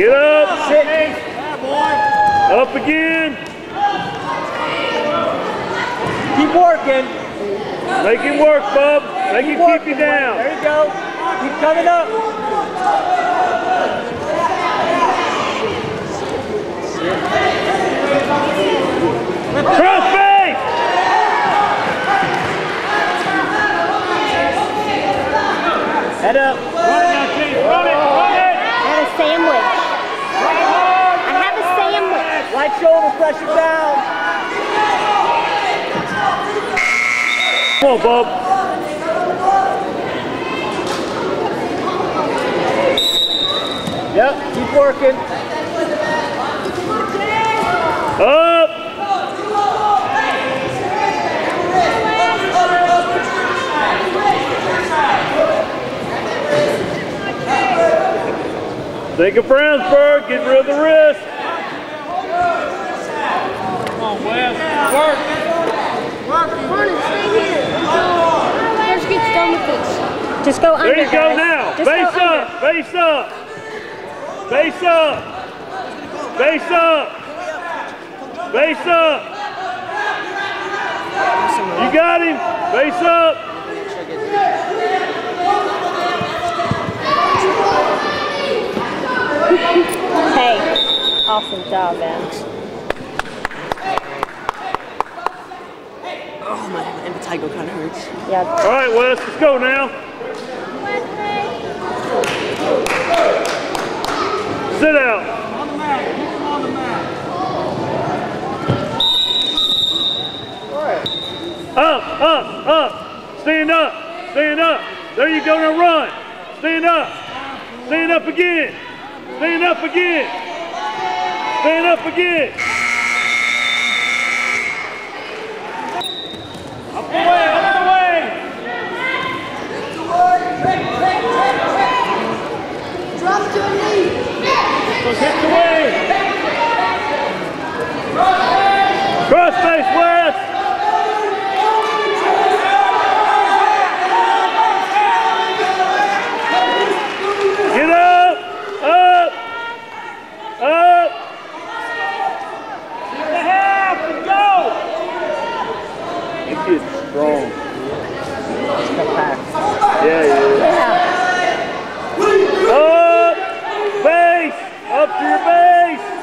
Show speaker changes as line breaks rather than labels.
Get up.
Sit.
Up again.
Keep working.
Make him work, bub. Make him keep you down.
There you go. Keep coming up. Pressure down.
Come on, bub.
Yep. Keep working.
Up. Think of Brownsburg, get rid of the wrist. Come on, Wes. Work.
Vernon, stay here. Let's get done with this. Just go under,
There you go
guys.
now.
Just
Base
go under.
up, base up. Base up. Base up. Base up. You got him. Base up.
Hey, awesome job, man.
Oh, my impetigo kind of hurts.
Yeah.
All right, Wes, let's go now. Sit out. Up, up, up. Stand up. Stand up. There you go. Now run. Stand up. Stand up again. Stand up again. Stand up again. was hit away. Cross face Wes. Get up, up, up. Get the half and go. This kid's strong. Police.